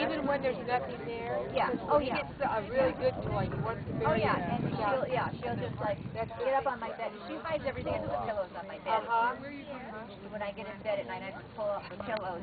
Even when there's nothing there? Yeah. Oh, he yeah. gets a really good toy. He wants to Oh yeah, it. and she'll yeah she'll just like That's get up on my bed. She finds everything under the pillows on my bed. Uh-huh. When I get in bed at night, I just pull up the pillows